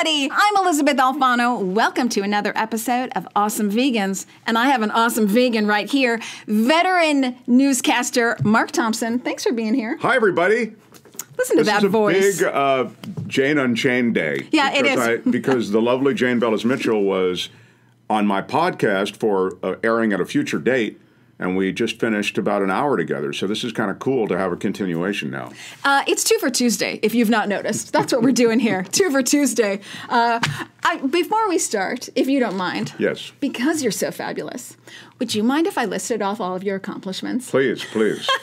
everybody. I'm Elysabeth Alfano. Welcome to another episode of Awesome Vegans. And I have an awesome vegan right here, veteran newscaster Mark Thompson. Thanks for being here. Hi, everybody. Listen to this that is a voice. big uh, Jane Unchained day. Yeah, it is. I, because the lovely Jane Velez Mitchell was on my podcast for uh, airing at a future date, and we just finished about an hour together. So this is kind of cool to have a continuation now. Uh, it's two for Tuesday, if you've not noticed. That's what we're doing here. two for Tuesday. Uh, I, before we start, if you don't mind, Yes. because you're so fabulous, would you mind if I listed off all of your accomplishments? Please, please.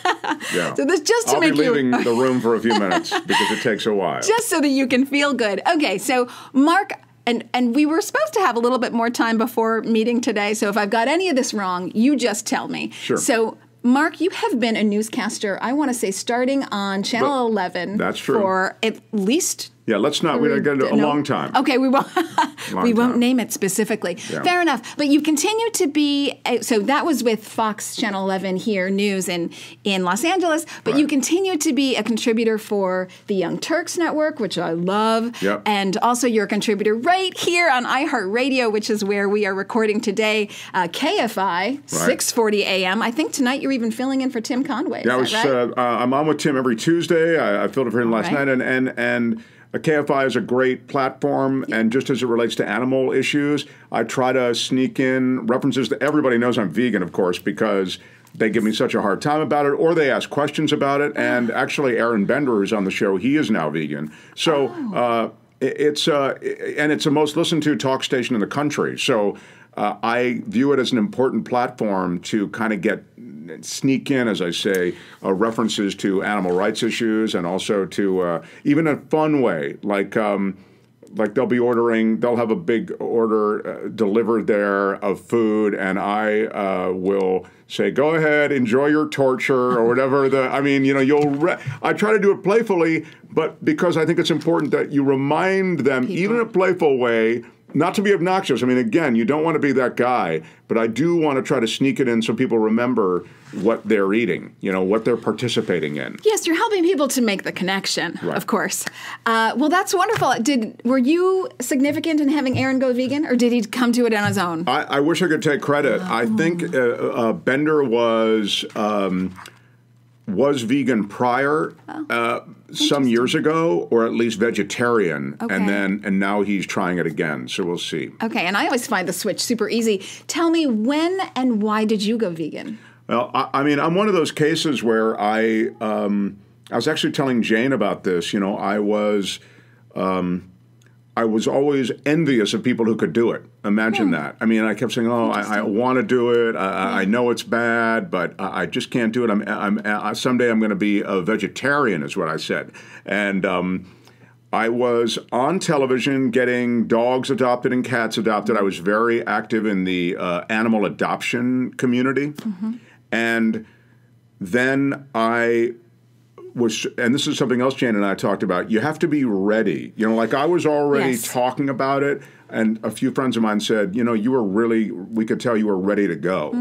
Yeah. So this just to I'll make be you- leaving the room for a few minutes because it takes a while. just so that you can feel good. Okay, so Mark and and we were supposed to have a little bit more time before meeting today. So if I've got any of this wrong, you just tell me. Sure. So Mark, you have been a newscaster. I want to say starting on Channel Well, 11 that's true. for at least yeah, let's not. We're going to get a no? long time. Okay, we won't. We won't time. name it specifically. Yeah. Fair enough. But you continue to be. So that was with Fox Channel 11 here, news in in Los Angeles. But you continue to be a contributor for the Young Turks Network, which I love. Yep. And also you're a contributor right here on iHeartRadio, which is where we are recording today. Uh, KFI 6:40 a.m. I think tonight you're even filling in for Tim Conway. Yeah, I that was. right? Uh, uh, I'm on with Tim every Tuesday. I, I filled in for him last right. night, and and and. KFI is a great platform, and just as it relates to animal issues, I try to sneak in references that everybody knows I'm vegan, of course, because they give me such a hard time about it, or they ask questions about it. And actually, Aaron Bender is on the show; he is now vegan. So uh, it's uh, and it's the most listened to talk station in the country. So uh, I view it as an important platform to kind of get sneak in, as I say, uh, references to animal rights issues and also to uh, even a fun way, like. Um, like they'll be ordering, they'll have a big order uh, delivered there of food, and I uh, will say, "Go ahead, enjoy your torture," or whatever. The I mean, you know, you'll. Re- I try to do it playfully, but because I think it's important that you remind them, even in a playful way, not to be obnoxious. I mean, again, you don't want to be that guy, but I do want to try to sneak it in so people remember what they're eating, you know, what they're participating in. Yes, you're helping people to make the connection, Right. of course. Uh, well, that's wonderful. Did were you significant in having Aaron go vegan, or did he come to it on his own? I, I wish I could take credit. I think uh, uh, Bender was um, was vegan prior uh, some years ago, or at least vegetarian, Okay. and then and now he's trying it again. So we'll see. Okay, and I always find the switch super easy. Tell me when and why did you go vegan? Well, I, I mean, I'm one of those cases where I um, I was actually telling Jane about this. You know, I was. Um, I was always envious of people who could do it. Imagine that. I mean, I kept saying, "Oh, I, I want to do it. I, I know it's bad, but I, I just can't do it." I'm, I'm, I, someday I'm going to be a vegetarian, is what I said. And um, I was on television getting dogs adopted and cats adopted. I was very active in the uh, animal adoption community, and then I was, and this is something else Jane and I talked about. You have to be ready. You know, like I was already Yes. talking about it, and a few friends of mine said, you know, you were really, we could tell you were ready to go.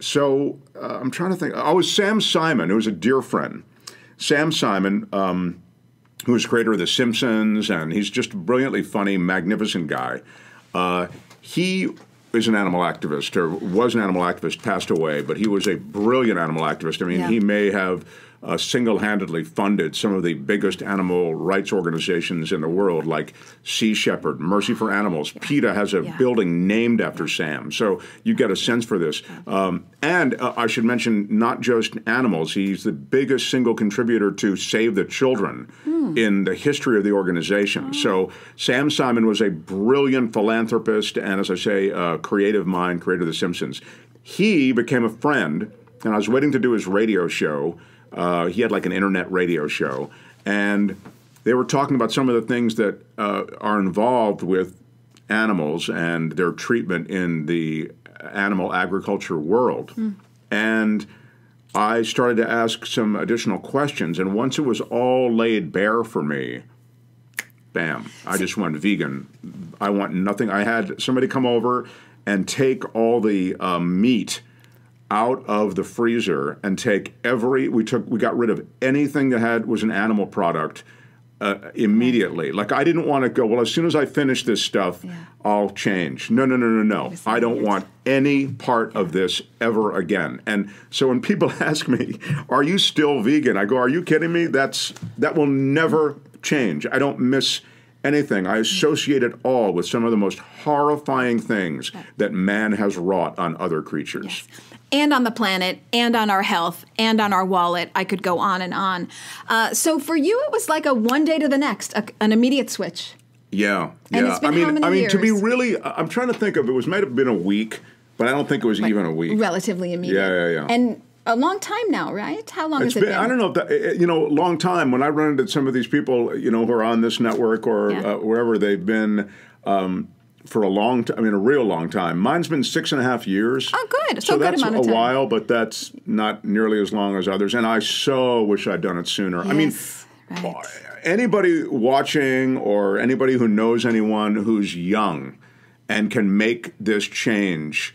So uh, I'm trying to think. I was Sam Simon, who was a dear friend. Sam Simon, um, who was creator of The Simpsons, and he's just a brilliantly funny, magnificent guy. Uh, he is an animal activist, or was an animal activist, passed away, but he was a brilliant animal activist. I mean, Yeah. he may have uh, single-handedly funded some of the biggest animal rights organizations in the world, like Sea Shepherd, Mercy for Animals. PETA has a Yeah. building named after Sam, so you get a sense for this. Um, and uh, I should mention not just animals; he's the biggest single contributor to Save the Children in the history of the organization. So Sam Simon was a brilliant philanthropist, and as I say, a creative mind, creator of The Simpsons. He became a friend, and I was waiting to do his radio show. Uh, he had like an internet radio show, and they were talking about some of the things that uh, are involved with animals and their treatment in the animal agriculture world. And I started to ask some additional questions, and once it was all laid bare for me, bam, I just went vegan. I want nothing. I had somebody come over and take all the um, meat out of the freezer and take every we took we got rid of anything that had was an animal product uh, immediately. Like I didn't want to go. Well, as soon as I finish this stuff, I'll change. No, no, no, no, no. I don't want any part of this ever again. And so when people ask me, "Are you still vegan?" I go, "Are you kidding me? That's that will never change. I don't miss." Anything. I associate it all with some of the most horrifying things that man has wrought on other creatures. and on the planet, and on our health, and on our wallet. I could go on and on. Uh, so for you, it was like a one day to the next, a, an immediate switch. Yeah, yeah. I mean, I mean, to be really, I'm trying to think of. It was might have been a week, but I don't think it was even a week. Relatively immediate. Yeah, yeah, yeah. And a long time now, right? How long It's has it been, been? I don't know if that, eh, eh, you know, long time. When I run into some of these people, you know, who are on this network or Yeah. uh, wherever they've been um, for a long time. I mean, a real long time. Mine's been six and a half years. Oh, good. So So, good that's amount of a time. while, but that's not nearly as long as others. And I so wish I'd done it sooner. I mean, right. anybody watching or anybody who knows anyone who's young and can make this change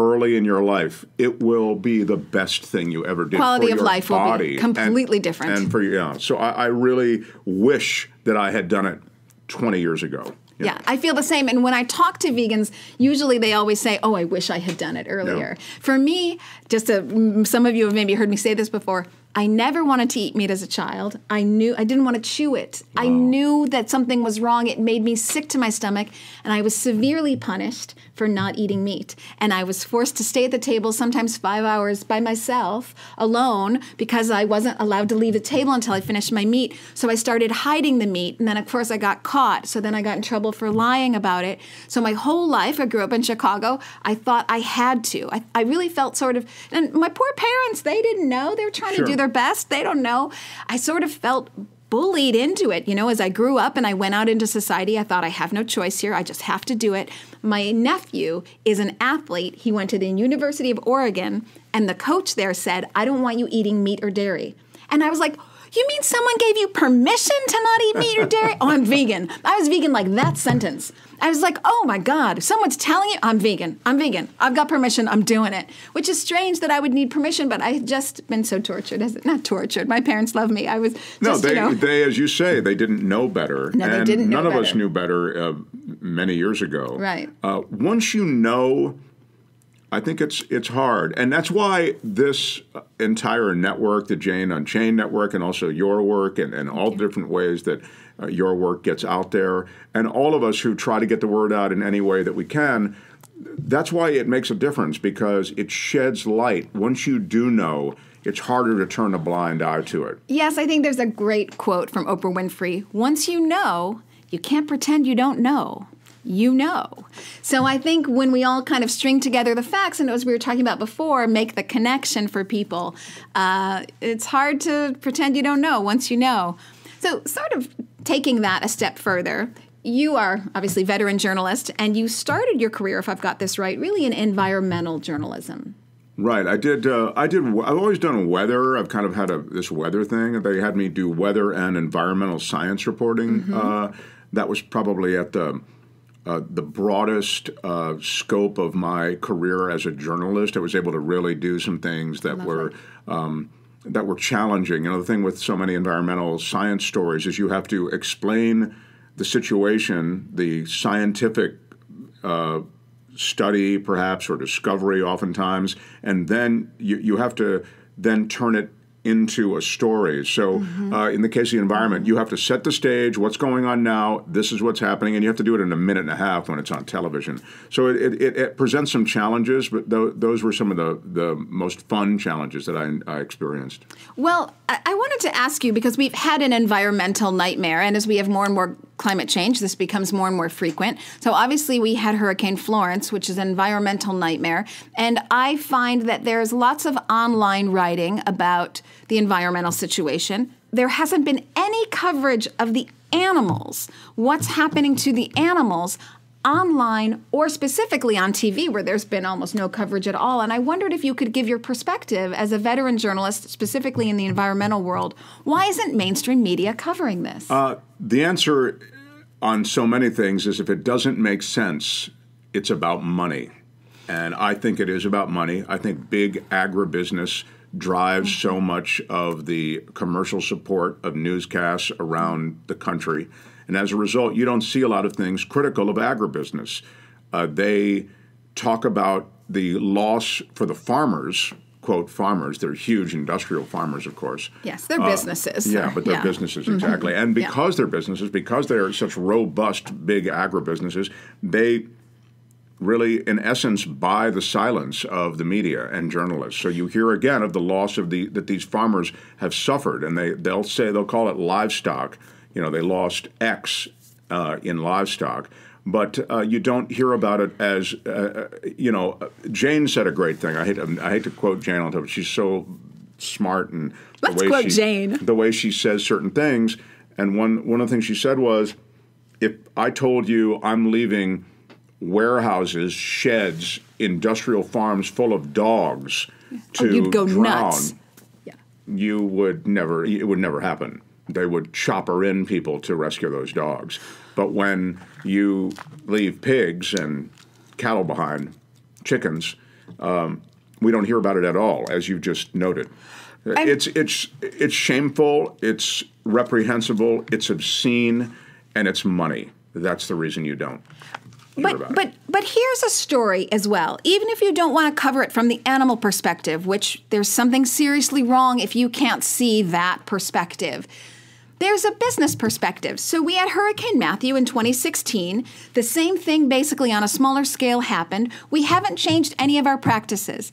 early in your life, it will be the best thing you ever did. Quality for of your life will be body and- completely different. And for you, yeah, so I, I really wish that I had done it 20 years ago. Yeah, I feel the same. And when I talk to vegans, usually they always say, "Oh, I wish I had done it earlier." For me, just mm, some of you have maybe heard me say this before. I never wanted to eat meat as a child. I knew I didn't want to chew it. I knew that something was wrong. It made me sick to my stomach, and I was severely punished for not eating meat. And I was forced to stay at the table sometimes 5 hours by myself alone because I wasn't allowed to leave the table until I finished my meat. So I started hiding the meat, and then of course I got caught. So then I got in trouble for lying about it. So my whole life, I grew up in Chicago. I thought I had to. I, I really felt sort of, and my poor parents, they didn't know. They were trying Sure. to do their best. They don't know. I sort of felt bullied into it. You know, as I grew up and I went out into society, I thought I have no choice here. I just have to do it. My nephew is an athlete. He went to the University of Oregon, and the coach there said, I don't want you eating meat or dairy. And I was like, you mean someone gave you permission to not eat meat or dairy? oh, I'm vegan. I was vegan like that sentence. I was like, oh my God, someone's telling you I'm vegan. I'm vegan. I've got permission. I'm doing it. Which is strange that I would need permission, but I had just been so tortured. As Not tortured. My parents love me. I was just, No, they, you know. they, as you say, they didn't know better. No, they didn't know none of us knew better uh, many years ago. Right. Uh, once you know, I think it's it's hard, and that's why this entire network, the Jane Unchained network, and also your work, and, and all the different ways that uh, your work gets out there, and all of us who try to get the word out in any way that we can. That's why it makes a difference because it sheds light. Once you do know, it's harder to turn a blind eye to it. Yes, I think there's a great quote from Oprah Winfrey. Once you know, you can't pretend you don't know. You know. So I think when we all kind of string together the facts, and as we were talking about before, make the connection for people, uh, it's hard to pretend you don't know once you know. So, sort of taking that a step further, you are obviously veteran journalist, and you started your career, if I've got this right, really in environmental journalism. Right. I did. Uh, I did. I've always done weather. I've kind of had a this weather thing. They had me do weather and environmental science reporting. Uh, that was probably at the uh, the broadest uh, scope of my career as a journalist. I was able to really do some things that were. Um, that were challenging. You know, the thing with so many environmental science stories is you have to explain the situation, the scientific study perhaps or discovery oftentimes and then you, you have to then turn it into a story. So uh, in the case of the environment you have to set the stage what's going on now this is what's happening and you have to do it in a minute and a half when it's on television. So it, it, it, it presents some challenges but th- those were some of the, the most fun challenges that I, I experienced. Well, I, I wanted to ask you because we've had an environmental nightmare, and as we have more and more climate change, this becomes more and more frequent. So, obviously, we had Hurricane Florence, which is an environmental nightmare. And I find that there's lots of online writing about the environmental situation. There hasn't been any coverage of the animals, what's happening to the animals online or specifically on TV, where there's been almost no coverage at all. And I wondered if you could give your perspective as a veteran journalist, specifically in the environmental world. Why isn't mainstream media covering this? Uh, the answer on so many things is if it doesn't make sense, it's about money. And I think it is about money. I think big agribusiness drives so much of the commercial support of newscasts around the country. And as a result, you don't see a lot of things critical of agribusiness. Uh, they talk about the loss for the farmers, quote, farmers. They're huge industrial farmers, of course. Yes, they're businesses. Uh, Yeah, but they're yeah. businesses, exactly. And because they're businesses, because they are such robust, big agribusinesses, they really, in essence, buy the silence of the media and journalists. So you hear again of the loss of the that these farmers have suffered, and they they'll say they'll call it livestock. You know, they lost X uh, in livestock. But uh, you don't hear about it as, uh, you know, Jane said a great thing. I hate, I hate to quote Jane on top, but she's so smart and Let's the way quote she, Jane. the way she says certain things. And one one of the things she said was, if I told you I'm leaving warehouses, sheds, industrial farms full of dogs to Oh, you'd go drown, nuts. Yeah. you would never. It would never happen. They would chopper in people to rescue those dogs. But when you leave pigs and cattle behind, chickens, um, we don't hear about it at all, as you just noted. it's it's it's shameful. It's reprehensible. It's obscene, and it's money. That's the reason you don't. But it. but but here's a story as well. Even if you don't want to cover it from the animal perspective, which there's something seriously wrong if you can't see that perspective. There's a business perspective. So we had Hurricane Matthew in 2016. The same thing basically on a smaller scale happened. We haven't changed any of our practices.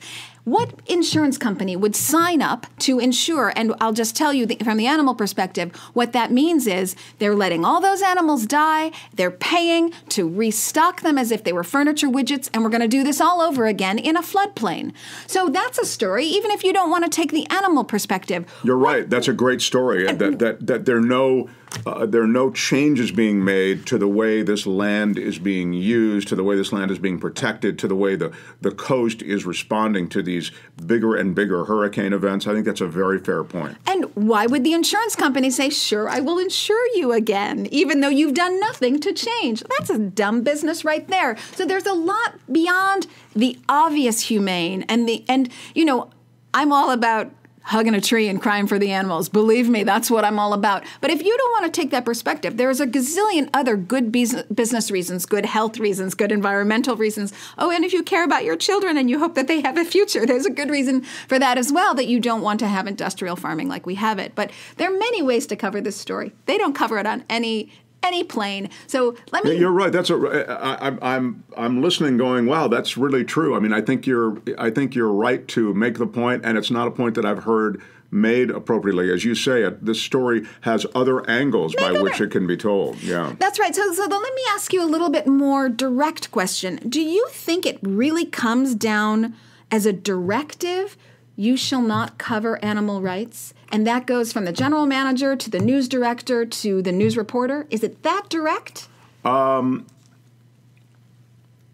What insurance company would sign up to insure? And I'll just tell you the, from the animal perspective, what that means is they're letting all those animals die, they're paying to restock them as if they were furniture widgets, and we're going to do this all over again in a floodplain. So that's a story, even if you don't want to take the animal perspective. You're right. That's a great story. That that that there are no uh, there are no changes being made to the way this land is being used, to the way this land is being protected, to the way the the coast is responding to these bigger and bigger hurricane events. I think that's a very fair point. And why would the insurance company say, sure, I will insure you again, even though you've done nothing to change? That's a dumb business right there. So there's a lot beyond the obvious humane and the, and, you know, I'm all about hugging a tree and crying for the animals. Believe me, that's what I'm all about. But if you don't want to take that perspective, there's a gazillion other good business reasons, good health reasons, good environmental reasons. Oh, and if you care about your children and you hope that they have a future, there's a good reason for that as well that you don't want to have industrial farming like we have it. But there are many ways to cover this story. They don't cover it on any any plane. So let me You're right. That's a. I, I'm I'm I'm listening, going, wow, that's really true. I mean, I think you're I think you're right to make the point, and it's not a point that I've heard made appropriately, as you say. It this story has other angles by other- which it can be told. Yeah. That's right. So, so then let me ask you a little bit more direct question. Do you think it really comes down as a directive? You shall not cover animal rights, and that goes from the general manager to the news director to the news reporter. Is it that direct? Um,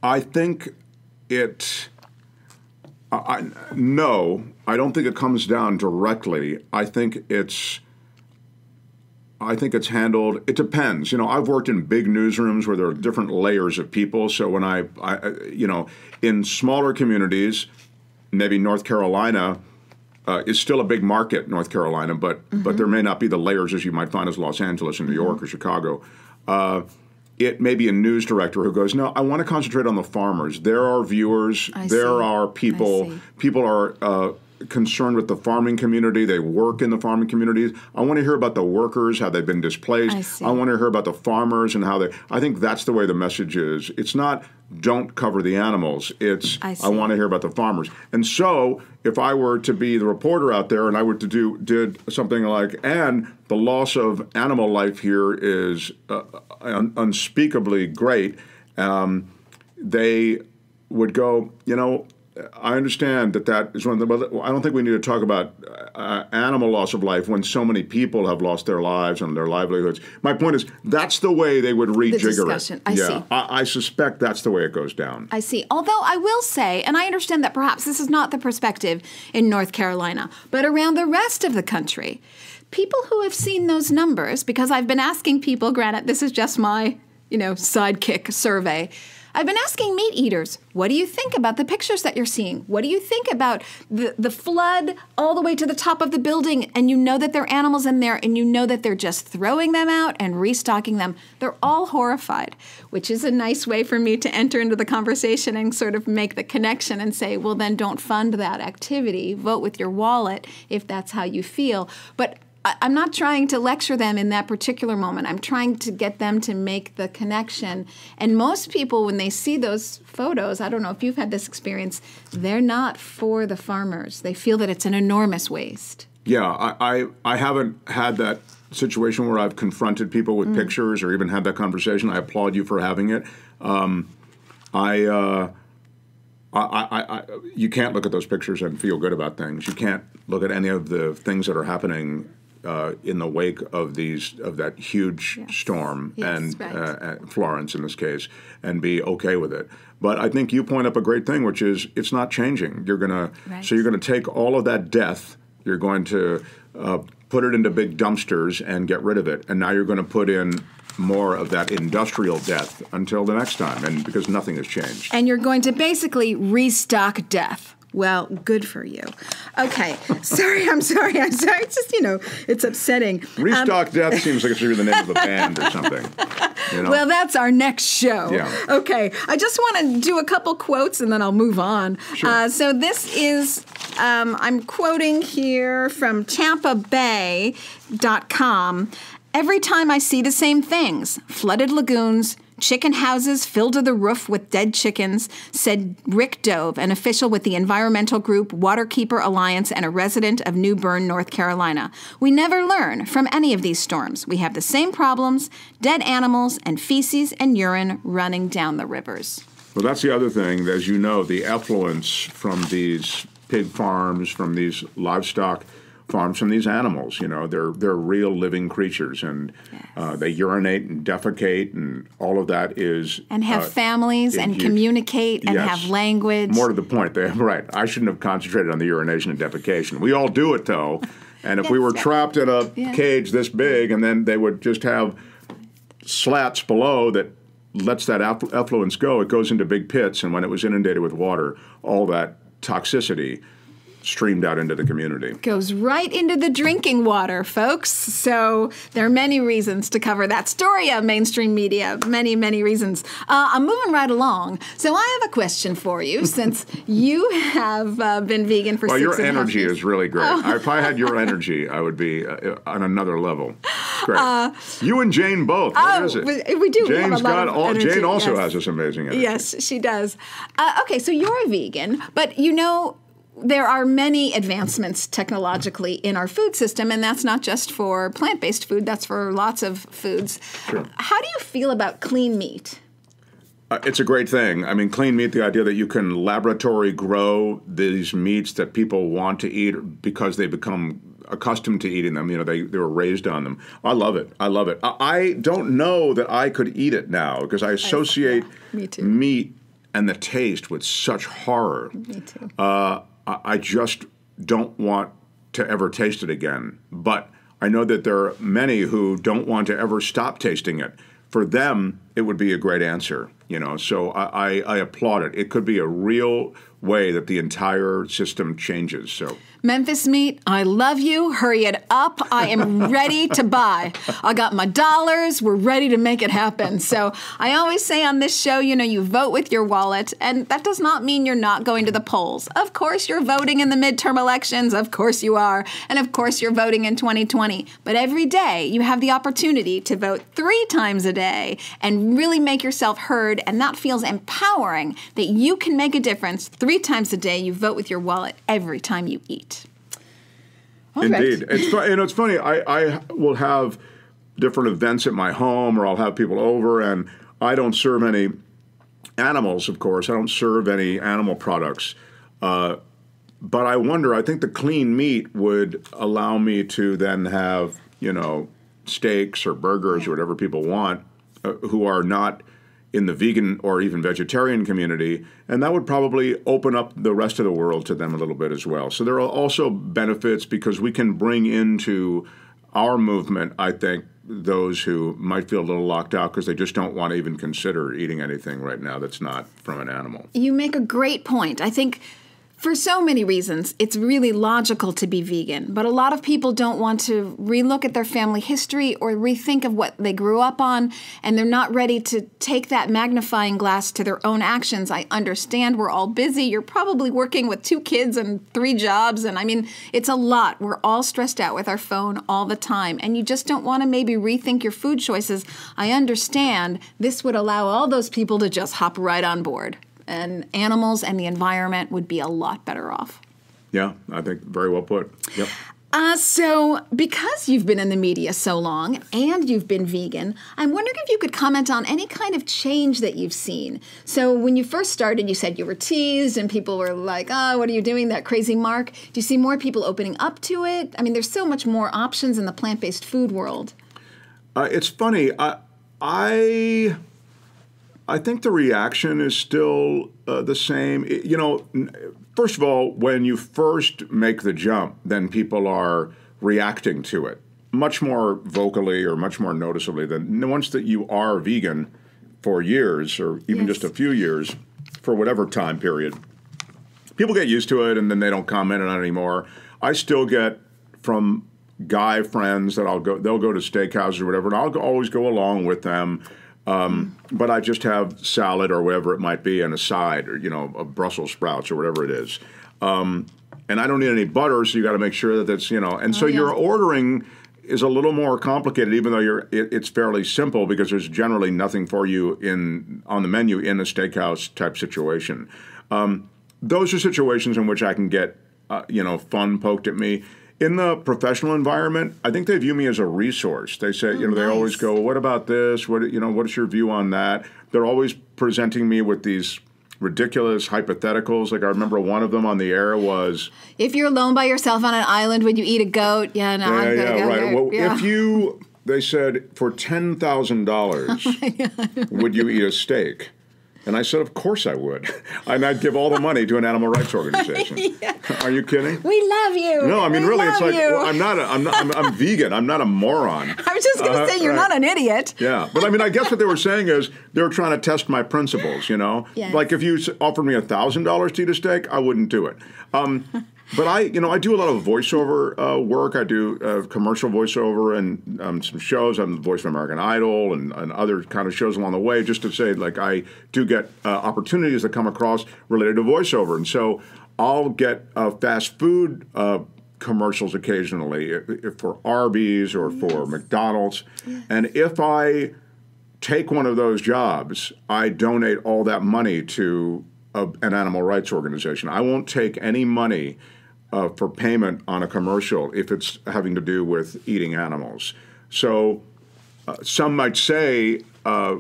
I think it. I, no, I don't think it comes down directly. I think it's. I think it's handled. It depends. You know, I've worked in big newsrooms where there are different layers of people. So when I I- you know, in smaller communities, maybe North Carolina uh, is still a big market, North Carolina, but but there may not be the layers as you might find as Los Angeles and New York or Chicago. Uh, it may be a news director who goes, no, I want to concentrate on the farmers. There are viewers. I there see. are people. People are uh, concerned with the farming community. They work in the farming communities. I want to hear about the workers, how they've been displaced. I see. want to hear about the farmers and how they. I think that's the way the message is. It's not don't cover the animals. It's I I, want to hear about the farmers. And so, if I were to be the reporter out there and I were to do did something like, and the loss of animal life here is uh, un- unspeakably great, um, they would go, you know. I understand that that is one of the. But I don't think we need to talk about uh, animal loss of life when so many people have lost their lives and their livelihoods. My point is that's the way they would rejigger discussion. it. I yeah, see. I, I suspect that's the way it goes down. I see. Although I will say, and I understand that perhaps this is not the perspective in North Carolina, but around the rest of the country, people who have seen those numbers, because I've been asking people, granted, this is just my, you know, sidekick survey. I've been asking meat eaters, what do you think about the pictures that you're seeing? What do you think about the, the flood all the way to the top of the building? And you know that there are animals in there, and you know that they're just throwing them out and restocking them. They're all horrified, which is a nice way for me to enter into the conversation and sort of make the connection and say, well, then don't fund that activity. Vote with your wallet if that's how you feel. But I'm not trying to lecture them in that particular moment. I'm trying to get them to make the connection. And most people, when they see those photos, I don't know if you've had this experience, they're not for the farmers. They feel that it's an enormous waste. Yeah, I, I, I haven't had that situation where I've confronted people with mm. pictures or even had that conversation. I applaud you for having it. Um, I, uh, I, I, I, you can't look at those pictures and feel good about things. You can't look at any of the things that are happening uh, in the wake of these of that huge yes. storm yes, and right. uh, Florence in this case, and be okay with it. But I think you point up a great thing, which is it's not changing. You're gonna right. so you're gonna take all of that death. You're going to uh, put it into big dumpsters and get rid of it, and now you're going to put in more of that industrial death until the next time, and because nothing has changed. And you're going to basically restock death. Well, good for you. Okay, sorry, I'm sorry, I'm sorry. It's just you know, it's upsetting. Restock um, Death seems like it should be the name of a band or something. You know? Well, that's our next show. Yeah. Okay, I just want to do a couple quotes and then I'll move on. Sure. Uh, so this is um, I'm quoting here from TampaBay.com. Every time I see the same things flooded lagoons, chicken houses filled to the roof with dead chickens, said Rick Dove, an official with the environmental group Waterkeeper Alliance and a resident of New Bern, North Carolina. We never learn from any of these storms. We have the same problems dead animals and feces and urine running down the rivers. Well, that's the other thing. As you know, the effluence from these pig farms, from these livestock farms from these animals. You know, they're they're real living creatures, and yes. uh, they urinate and defecate, and all of that is and have uh, families and communicate and yes. have language. More to the point, they right. I shouldn't have concentrated on the urination and defecation. We all do it though, and if yes, we were trapped in a cage this big, and then they would just have slats below that lets that effluence go. It goes into big pits, and when it was inundated with water, all that toxicity streamed out into the community. Goes right into the drinking water, folks. So there are many reasons to cover that story of mainstream media. Many, many reasons. Uh, I'm moving right along. So I have a question for you, since you have uh, been vegan for well, six your energy is really great. Oh. If I had your energy, I would be uh, on another level. Great. Uh, you and Jane both. Oh? We do. Jane's got all. Jane also yes. has this amazing energy. Yes, she does. Uh, okay, so you're a vegan, but you know there are many advancements technologically in our food system, and that's not just for plant based food, that's for lots of foods. Sure. How do you feel about clean meat? Uh, it's a great thing. I mean, clean meat, the idea that you can laboratory grow these meats that people want to eat because they become accustomed to eating them. You know, they, they were raised on them. I love it. I love it. I, I don't know that I could eat it now because I associate I, yeah, meat and the taste with such horror. Me too. Uh, I just don't want to ever taste it again. But I know that there are many who don't want to ever stop tasting it. For them, it would be a great answer, you know. So I, I, I applaud it. It could be a real way that the entire system changes. So Memphis Meat, I love you. Hurry it up. I am ready to buy. I got my dollars. We're ready to make it happen. So I always say on this show, you know, you vote with your wallet, and that does not mean you're not going to the polls. Of course, you're voting in the midterm elections. Of course, you are. And of course, you're voting in 2020. But every day, you have the opportunity to vote three times a day and really make yourself heard. And that feels empowering that you can make a difference three times a day. You vote with your wallet every time you eat. All Indeed, right. it's you know it's funny. I I will have different events at my home, or I'll have people over, and I don't serve any animals. Of course, I don't serve any animal products. Uh, but I wonder. I think the clean meat would allow me to then have you know steaks or burgers or whatever people want, Uh, who are not in the vegan or even vegetarian community, and that would probably open up the rest of the world to them a little bit as well. So there are also benefits because we can bring into our movement, I think, those who might feel a little locked out because they just don't want to even consider eating anything right now that's not from an animal. You make a great point. I think for so many reasons, it's really logical to be vegan, but a lot of people don't want to relook at their family history or rethink of what they grew up on, and they're not ready to take that magnifying glass to their own actions. I understand we're all busy. You're probably working with two kids and three jobs, and I mean, it's a lot. We're all stressed out with our phone all the time, and you just don't want to maybe rethink your food choices. I understand this would allow all those people to just hop right on board and animals and the environment would be a lot better off. Yeah, I think very well put. Yep. Uh, so, because you've been in the media so long and you've been vegan, I'm wondering if you could comment on any kind of change that you've seen. So, when you first started, you said you were teased and people were like, oh, what are you doing, that crazy mark? Do you see more people opening up to it? I mean, there's so much more options in the plant based food world. Uh, it's funny. I, I I think the reaction is still uh, the same. You know, first of all, when you first make the jump, then people are reacting to it much more vocally or much more noticeably than the once that you are vegan for years or even yes. just a few years for whatever time period. People get used to it and then they don't comment on it anymore. I still get from guy friends that I'll go, they'll go to steakhouses or whatever, and I'll always go along with them um, but I just have salad or whatever it might be and a side, or you know, a Brussels sprouts or whatever it is. Um, and I don't need any butter, so you got to make sure that that's you know. And so oh, yeah. your ordering is a little more complicated, even though you're it, it's fairly simple because there's generally nothing for you in on the menu in a steakhouse type situation. Um, those are situations in which I can get uh, you know fun poked at me in the professional environment, I think they view me as a resource. They say, oh, you know, nice. they always go, "What about this? What you know? What is your view on that?" They're always presenting me with these ridiculous hypotheticals. Like I remember one of them on the air was, "If you're alone by yourself on an island, would you eat a goat?" Yeah, no, yeah, yeah, go right. Well, yeah. if you, they said, for ten thousand dollars, oh would you eat a steak? And I said, Of course I would. and I'd give all the money to an animal rights organization. yeah. Are you kidding? We love you. No, I mean, we really, it's like, well, I'm not, a, I'm, not I'm, I'm, vegan. I'm not a moron. I was just going to uh, say, you're right. not an idiot. Yeah. But I mean, I guess what they were saying is they were trying to test my principles, you know? Yes. Like if you offered me $1,000 to eat a steak, I wouldn't do it. Um, but I, you know, I do a lot of voiceover uh, work. I do uh, commercial voiceover and um, some shows. I'm the voice of American Idol and, and, other kind of shows along the way. Just to say, like, I do get uh, opportunities that come across related to voiceover, and so I'll get uh, fast food uh, commercials occasionally if, for Arby's or for yes. McDonald's, yes. and if I take one of those jobs, I donate all that money to a, an animal rights organization. I won't take any money uh, for payment on a commercial if it's having to do with eating animals. So uh, some might say, uh,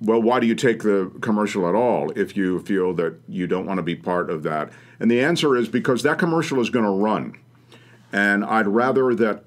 well, why do you take the commercial at all if you feel that you don't want to be part of that? And the answer is because that commercial is going to run. And I'd rather that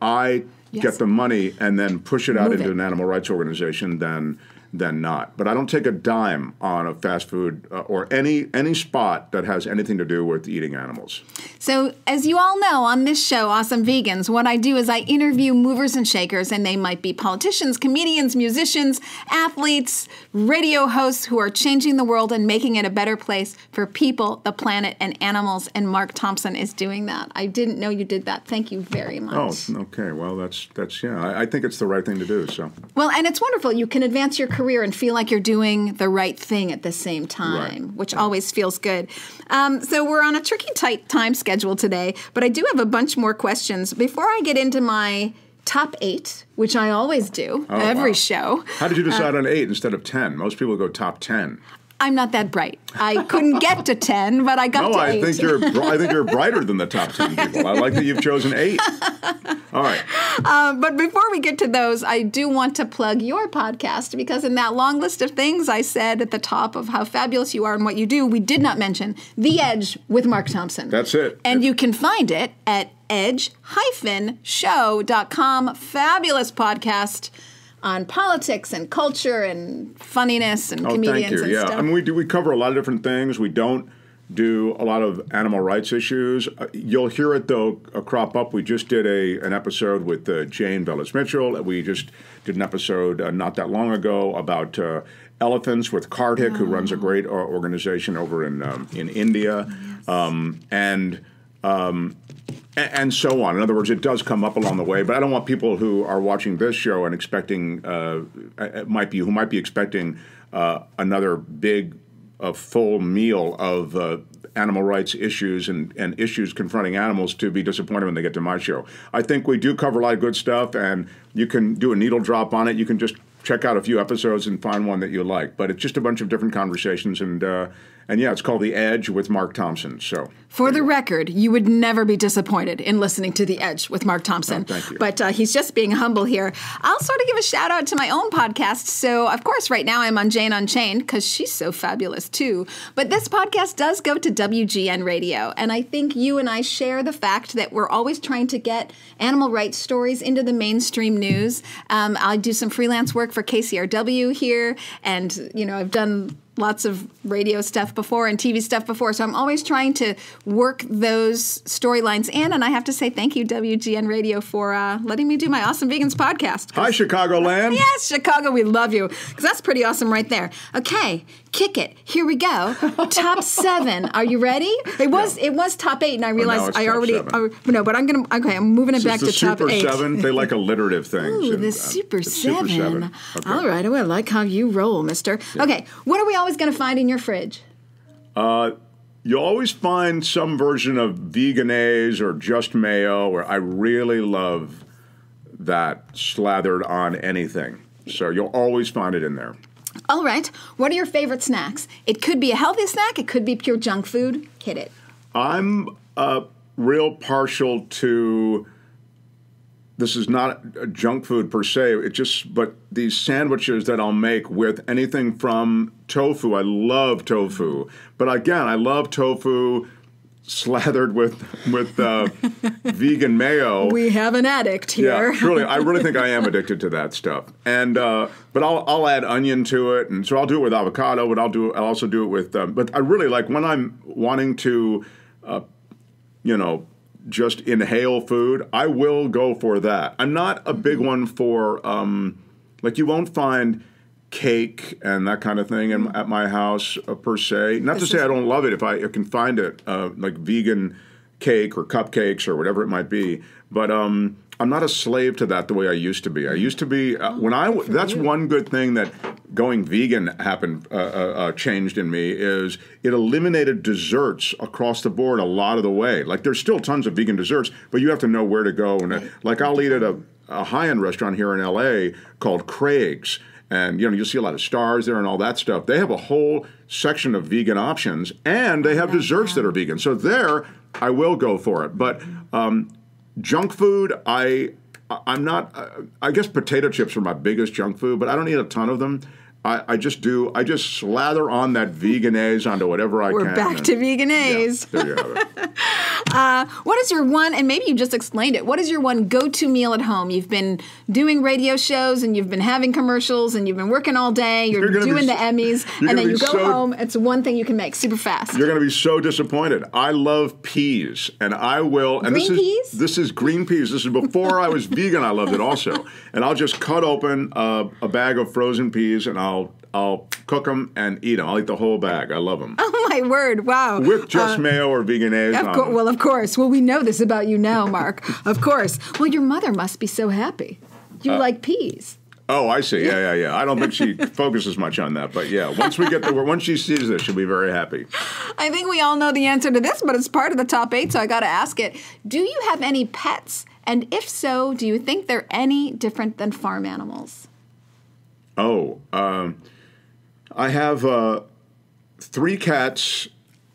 I yes. get the money and then push it out Move into it. an animal rights organization than than not. But I don't take a dime on a fast food uh, or any any spot that has anything to do with eating animals. So, as you all know on this show, Awesome Vegans, what I do is I interview movers and shakers, and they might be politicians, comedians, musicians, athletes, radio hosts who are changing the world and making it a better place for people, the planet, and animals. And Mark Thompson is doing that. I didn't know you did that. Thank you very much. Oh, okay. Well, that's that's yeah. I, I think it's the right thing to do. So. Well, and it's wonderful. You can advance your career career and feel like you're doing the right thing at the same time, right. which right. always feels good. Um, so we're on a tricky, tight time schedule today, but I do have a bunch more questions. Before I get into my top eight, which I always do oh, every wow. show. How did you decide uh, on eight instead of 10? Most people go top 10. I'm not that bright. I couldn't get to ten, but I got no, to I eight. think you're. I think you're brighter than the top ten people. I like that you've chosen eight. All right. Uh, but before we get to those, I do want to plug your podcast because in that long list of things I said at the top of how fabulous you are and what you do, we did not mention The Edge with Mark Thompson. That's it. And you can find it at edge-show.com. Fabulous podcast on politics and culture and funniness and oh, comedians thank you. and yeah. stuff. I mean, we do we cover a lot of different things. We don't do a lot of animal rights issues. Uh, you'll hear it though uh, crop up. We just did a an episode with uh, Jane Velez Mitchell. We just did an episode uh, not that long ago about uh, elephants with Karthik, oh. who runs a great uh, organization over in um, in India, yes. um, and. Um, and so on. In other words, it does come up along the way, but I don't want people who are watching this show and expecting might be who might be expecting another big a full meal of uh, animal rights issues and, and issues confronting animals to be disappointed when they get to my show. I think we do cover a lot of good stuff, and you can do a needle drop on it. You can just check out a few episodes and find one that you like. But it's just a bunch of different conversations, and uh, and yeah, it's called The Edge with Mark Thompson. So, for the record, you would never be disappointed in listening to The Edge with Mark Thompson. Oh, thank you. But uh, he's just being humble here. I'll sort of give a shout out to my own podcast. So, of course, right now I'm on Jane Unchained because she's so fabulous too. But this podcast does go to WGN Radio. And I think you and I share the fact that we're always trying to get animal rights stories into the mainstream news. Um, I do some freelance work for KCRW here. And, you know, I've done lots of radio stuff before and TV stuff before. So I'm always trying to work those storylines in. And I have to say thank you, WGN Radio, for uh, letting me do my Awesome Vegans podcast. Hi, Chicagoland. Yes, Chicago, we love you. Because that's pretty awesome right there. Okay, kick it. Here we go. top seven. Are you ready? It was it was top eight, and I realized I already uh, no, but I'm gonna okay. I'm moving it so back to top eight. seven. They like alliterative things. Ooh, and, the uh, super, seven. super seven. Okay. All right. Oh, I like how you roll, Mister. Okay, what are we always gonna find in your fridge? Uh, you'll always find some version of Vegenaise or just mayo, where I really love that slathered on anything. So you'll always find it in there. All right. What are your favorite snacks? It could be a healthy snack. It could be pure junk food. Hit it. I'm uh, real partial to. This is not a junk food per se. It just, but these sandwiches that I'll make with anything from tofu. I love tofu, but again, I love tofu slathered with with uh, vegan mayo. We have an addict here. Yeah, truly, I really think I am addicted to that stuff. And uh, but I'll I'll add onion to it, and so I'll do it with avocado, but I'll do I'll also do it with. Um, but I really like when I'm wanting to, uh, you know. Just inhale food. I will go for that. I'm not a big one for, um, like, you won't find cake and that kind of thing in, at my house uh, per se. Not to say I don't love it if I, I can find it, uh, like vegan cake or cupcakes or whatever it might be. But um, I'm not a slave to that the way I used to be. I used to be uh, oh, when I. That's one good thing that going vegan happened uh, uh, uh, changed in me is it eliminated desserts across the board a lot of the way. Like there's still tons of vegan desserts, but you have to know where to go. And right. like I'll eat at a, a high end restaurant here in L.A. called Craig's and you know you'll see a lot of stars there and all that stuff. They have a whole section of vegan options, and they have desserts that are vegan. So there, I will go for it. But um, junk food, I I'm not. I guess potato chips are my biggest junk food, but I don't eat a ton of them. I, I, just do. I just slather on that Vegenaise onto whatever I We're can. We're back to Vegenaise. Yeah, there you have it. uh, what is your one? And maybe you just explained it. What is your one go-to meal at home? You've been doing radio shows and you've been having commercials and you've been working all day. You're, you're doing be, the Emmys, and then you go so, home. It's one thing you can make super fast. You're going to be so disappointed. I love peas, and I will. And green this peas? is this is green peas. This is before I was vegan. I loved it also, and I'll just cut open a, a bag of frozen peas and I'll I'll cook them and eat them. I'll eat the whole bag. I love them. Oh my word! Wow. With just uh, mayo or Vegenaise. Of co- well, of course. Well, we know this about you now, Mark. of course. Well, your mother must be so happy. You uh, like peas. Oh, I see. Yeah, yeah, yeah. I don't think she focuses much on that, but yeah, once we get there, once she sees this, she'll be very happy. I think we all know the answer to this, but it's part of the top eight, so I got to ask it. Do you have any pets? And if so, do you think they're any different than farm animals? Oh, um, I have uh, three cats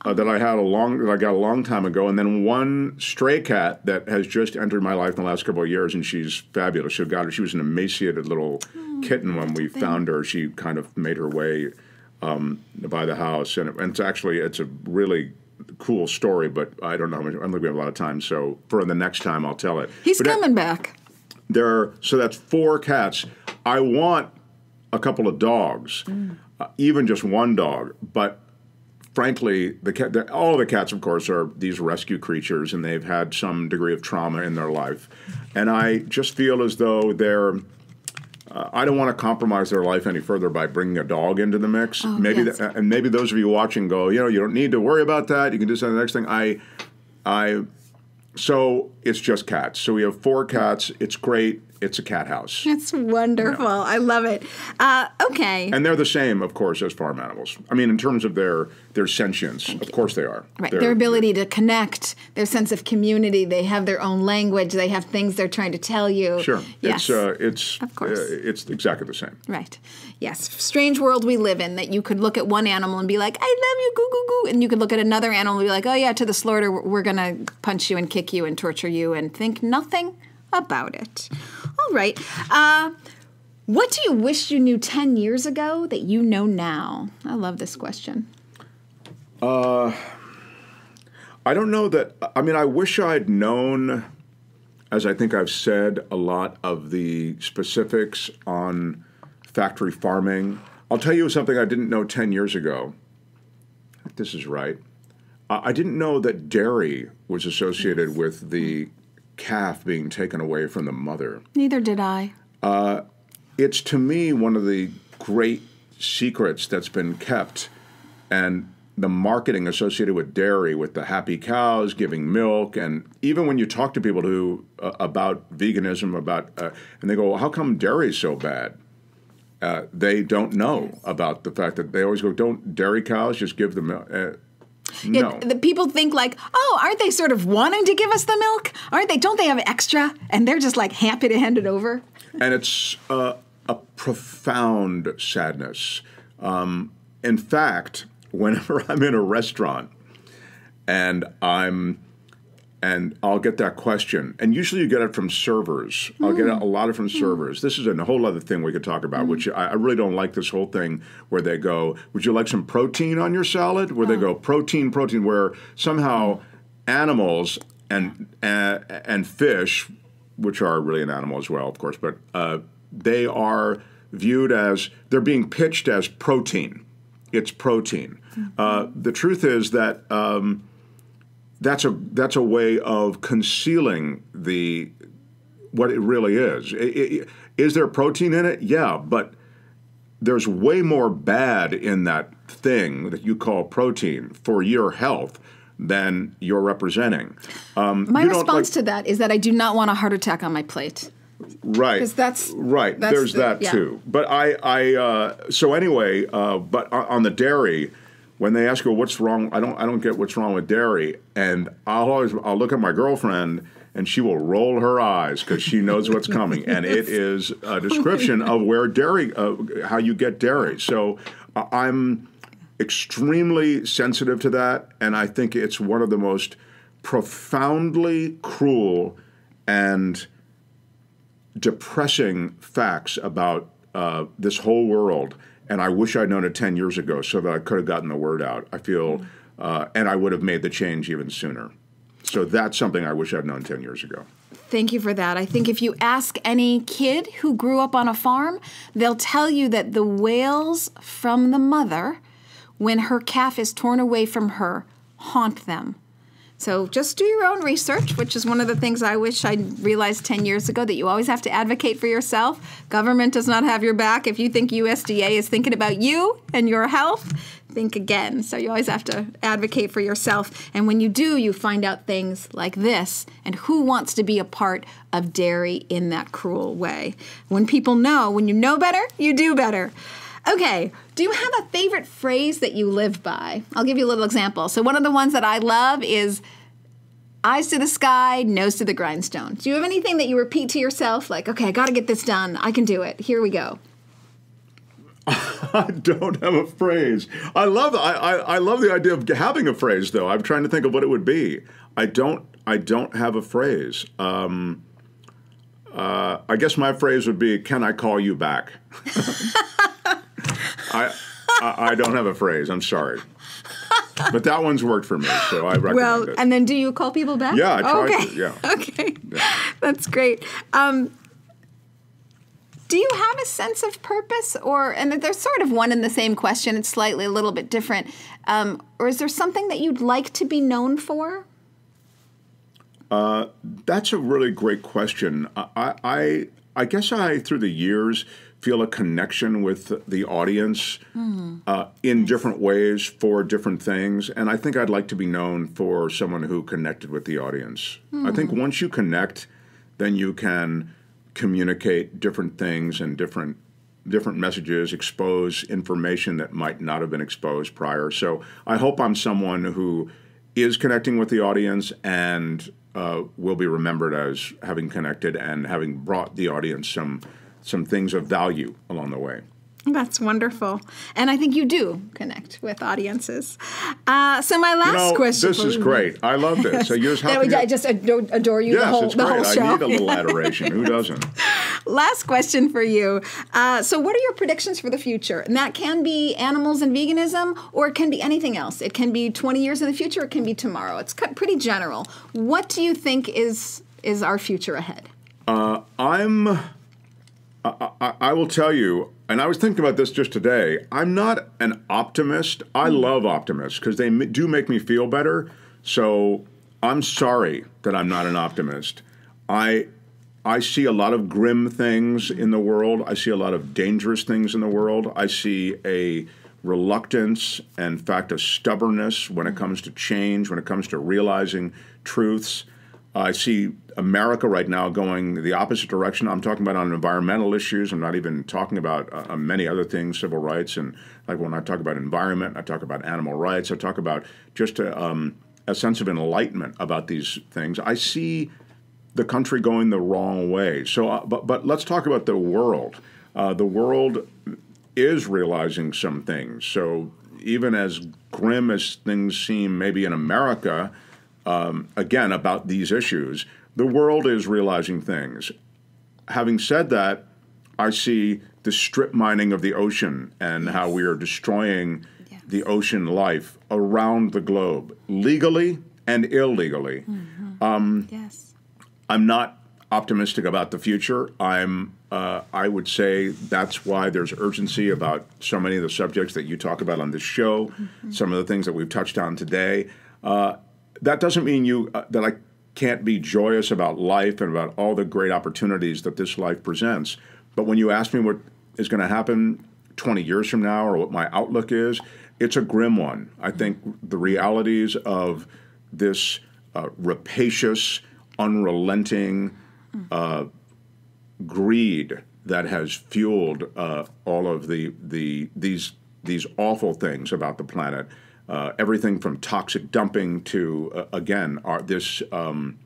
uh, that I had a long that I got a long time ago, and then one stray cat that has just entered my life in the last couple of years, and she's fabulous. She got her. She was an emaciated little oh, kitten when we found her. She kind of made her way um, by the house, and, it, and, it's actually it's a really cool story. But I don't know. how much. I don't think we have a lot of time, so for the next time I'll tell it. He's but coming that, back. There, are, so that's four cats. I want a couple of dogs. Mm uh, even just one dog. But frankly, the cat, the, all the cats, of course, are these rescue creatures, and they've had some degree of trauma in their life, and I just feel as though they're. Uh, I don't want to compromise their life any further by bringing a dog into the mix. maybe, yes. th- and maybe those of you watching go, you know, you don't need to worry about that. You can do something the next thing. I, I, so it's just cats. So we have four cats. It's great. It's a cat house. That's wonderful. I love it. Uh, okay. And they're the same, of course, as farm animals. I mean, in terms of their their sentience, of course they are. Right. They're- Their ability to connect, their sense of community, they have their own language, they have things they're trying to tell you. Sure. Yes. It's uh, it's Of course. uh, it's exactly the same. Right. Yes. Strange world we live in that you could look at one animal and be like, I love you, goo, goo, goo. And you could look at another animal and be like, oh, yeah, to the slaughter, we're- we're going to punch you and kick you and torture you and think nothing about it. All right. Uh, what do you wish you knew 10 years ago that you know now? I love this question. Uh, I don't know that. I mean, I wish I'd known, as I think I've said, a lot of the specifics on factory farming. I'll tell you something I didn't know 10 years ago. This is right. I I didn't know that dairy was associated with the calf being taken away from the mother. Neither did I. it's to me one of the great secrets that's been kept and the marketing associated with dairy with the happy cows giving milk and even when you talk to people who uh, about veganism about uh, and they go well, how come dairy's so bad uh, they don't know about the fact that they always go don't dairy cows just give the milk uh, no It, the people think like, oh, aren't they sort of wanting to give us the milk? Aren't they? Don't they have extra? And they're just like happy to hand it over. and it's uh, a profound sadness. Um, in fact, whenever I'm in a restaurant and I'm and I'll get that question, and usually you get it from servers. I'll get a lot of from servers. This is a whole other thing we could talk about, which I, I really don't like. This whole thing where they go, "Would you like some protein on your salad?" Where they go, "Protein, protein," where somehow animals and uh, and fish, which are really an animal as well, of course, but uh, they are viewed as they're being pitched as protein. It's protein. Uh, the truth is that. Um, that's a that's a way of concealing the what it really is. I- I- Is there protein in it? Yeah, but there's way more bad in that thing that you call protein for your health than you're representing. Um, My you response like- to that is that I do not want a heart attack on my plate. right 'Cause that's- right. that's There's the- that yeah. too. But I I uh, so anyway. Uh, but on the dairy. When they ask you what's wrong, I don't. I don't get what's wrong with dairy, and I'll always. I'll look at my girlfriend, and she will roll her eyes because she knows what's coming, and it is a description of where dairy, uh, how you get dairy. So uh, I'm extremely sensitive to that, and I think it's one of the most profoundly cruel and depressing facts about uh, this whole world. And I wish I'd known it 10 years ago so that I could have gotten the word out. I feel, uh, and I would have made the change even sooner. So that's something I wish I'd known 10 years ago. Thank you for that. I think if you ask any kid who grew up on a farm, they'll tell you that the wails from the mother when her calf is torn away from her haunt them. So just do your own research, which is one of the things I wish I'd realized 10 years ago that you always have to advocate for yourself. Government does not have your back. If you think USDA is thinking about you and your health, think again. So you always have to advocate for yourself. And when you do, you find out things like this. And who wants to be a part of dairy in that cruel way? When people know, when you know better, you do better. Okay, do you have a favorite phrase that you live by? I'll give you a little example. So, one of the ones that I love is eyes to the sky, nose to the grindstone. Do you have anything that you repeat to yourself, like, okay, I gotta get this done, I can do it, here we go? I don't have a phrase. I love I, I, I love the idea of having a phrase though. I'm trying to think of what it would be. I don't I don't have a phrase. Um, uh, I guess my phrase would be, "Can I call you back?" I, I I don't have a phrase. I'm sorry, but that one's worked for me, so I recommend Well, it. and then do you call people back? Yeah, I try okay. to, yeah. Okay, that's great. Um, Do you have a sense of purpose, or and they're sort of one and the same question? It's slightly a little bit different, um, or is there something that you'd like to be known for? Uh, that's a really great question. I, I, I guess I, through the years, feel a connection with the audience mm. uh, in different ways for different things. And I think I'd like to be known for someone who connected with the audience. Mm. I think once you connect, then you can communicate different things and different different messages, expose information that might not have been exposed prior. So I hope I'm someone who is connecting with the audience and uh, will be remembered as having connected and having brought the audience some some things of value along the way. That's wonderful. And I think you do connect with audiences. Uh, so my last you know, question. This is great. I love this. So you're just I just adore, adore you yes, the whole, it's the great. whole show. I need a little adoration. Who doesn't? last question for you. Uh, so what are your predictions for the future? And that can be animals and veganism, or it can be anything else. It can be 20 years in the future. It can be tomorrow. It's pretty general. What do you think is is our future ahead? Uh, I'm I, I, will tell you, and I was thinking about this just today. I'm not an optimist. I mm. love optimists because they do make me feel better. So I'm sorry that I'm not an optimist. I I see a lot of grim things in the world. I see a lot of dangerous things in the world. I see a reluctance and, in fact, a stubbornness when it comes to change, when it comes to realizing truths. I see America right now going the opposite direction. I'm talking about on environmental issues. I'm not even talking about uh, many other things, civil rights, and like when I talk about environment, I talk about animal rights. I talk about just a, um, a sense of enlightenment about these things. I see the country going the wrong way. So, uh, but but let's talk about the world. Uh, the world is realizing some things. So even as grim as things seem, maybe in America um, again, about these issues. The world is realizing things. Having said that, I see the strip mining of the ocean and yes. how we are destroying yes. the ocean life around the globe, legally and illegally. Mm-hmm. Um, yes. I'm not optimistic about the future. I'm. Uh, I would say that's why there's urgency about so many of the subjects that you talk about on this show, mm-hmm. some of the things that we've touched on today. Uh, that doesn't mean you uh, that I can't be joyous about life and about all the great opportunities that this life presents. But when you ask me what is going to happen 20 years from now or what my outlook is, it's a grim one. I think the realities of this uh, rapacious, unrelenting uh, greed that has fueled uh, all of the, the these these awful things about the planet uh, everything from toxic dumping to, uh, again, our, this, um,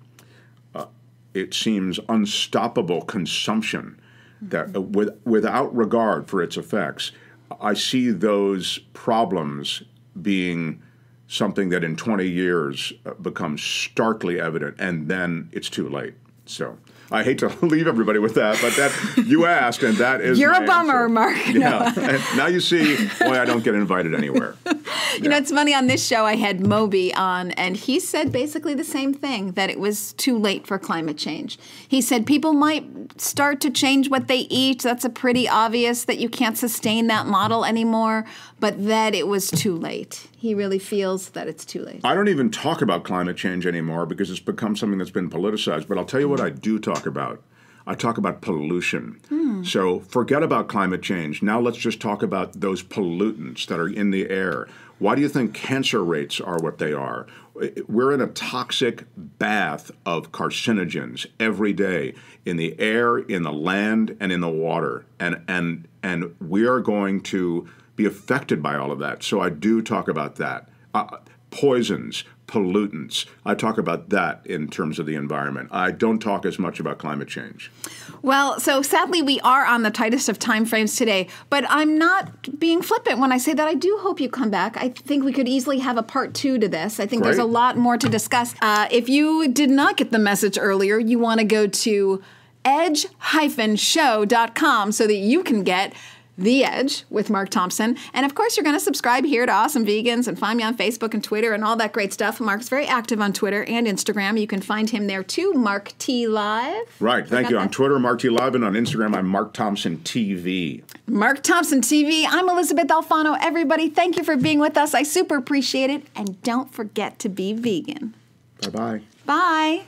uh, it seems, unstoppable consumption that, uh, with, without regard for its effects. I see those problems being something that in 20 years uh, becomes starkly evident, and then it's too late. So I hate to leave everybody with that, but that you asked, and that is you're a bummer, answer. Mark. Yeah, now you see why I don't get invited anywhere. you yeah. know, it's funny on this show I had Moby on, and he said basically the same thing that it was too late for climate change. He said people might start to change what they eat. That's a pretty obvious that you can't sustain that model anymore, but that it was too late. He really feels that it's too late. I don't even talk about climate change anymore because it's become something that's been politicized. But I'll tell you what I do talk about. I talk about pollution. So forget about climate change. Now let's just talk about those pollutants that are in the air. Why do you think cancer rates are what they are? We're in a toxic bath of carcinogens every day in the air, in the land, and in the water. And and and we are going to be affected by all of that. So I do talk about that. Uh, poisons, pollutants. I talk about that in terms of the environment. I don't talk as much about climate change. Well, so sadly, we are on the tightest of time frames today, but I'm not being flippant when I say that I do hope you come back. I think we could easily have a part two to this. I think Great. there's a lot more to discuss. Uh, if you did not get the message earlier, you want to go to edge-show.com so that you can get The Edge with Mark Thompson. And of course, you're going to subscribe here to Awesome Vegans and find me on Facebook and Twitter and all that great stuff. Mark's very active on Twitter and Instagram. You can find him there too, Mark T Live. Right. Thank you. On? Twitter, Mark T. Live, and on Instagram, I'm Mark Thompson TV. Mark Thompson TV. I'm Elysabeth Alfano. Everybody, thank you for being with us. I super appreciate it. And don't forget to be vegan. Bye bye. Bye.